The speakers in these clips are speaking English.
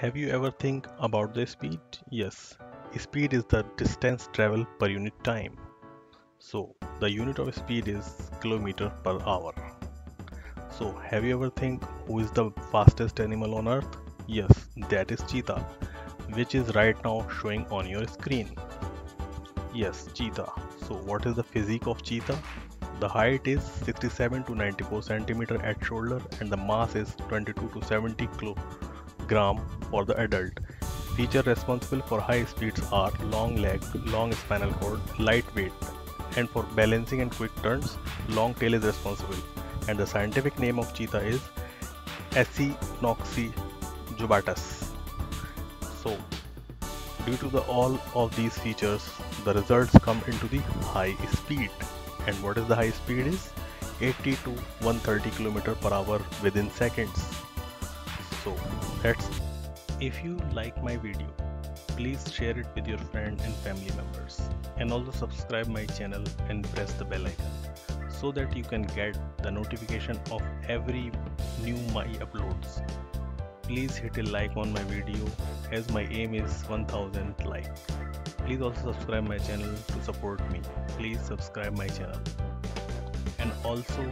Have you ever think about the speed? Yes, speed is the distance travel per unit time. So the unit of speed is kilometer per hour. So have you ever think who is the fastest animal on earth? Yes, that is cheetah, which is right now showing on your screen. Yes, cheetah. So what is the physique of cheetah? The height is 67 to 94 centimeter at shoulder and the mass is 22 to 70 kilogram for the adult. Features responsible for high speeds are long leg, long spinal cord, lightweight, and for balancing and quick turns, long tail is responsible. And the scientific name of cheetah is Acinonyx So, due to the all of these features, the results come into the high speed. And what is the high speed is? 80 to 130 km per hour within seconds. So that's if you like my video, please share it with your friend and family members and also subscribe my channel and press the bell icon so that you can get the notification of every new my uploads. Please hit a like on my video as my aim is 1000 like. Please also subscribe my channel to support me. Please subscribe my channel. And also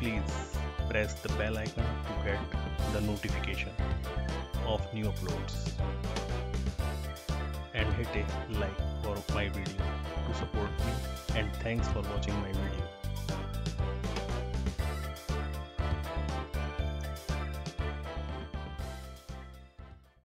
please press the bell icon to get the notification of new uploads and hit a like for my video to support me. And thanks for watching my video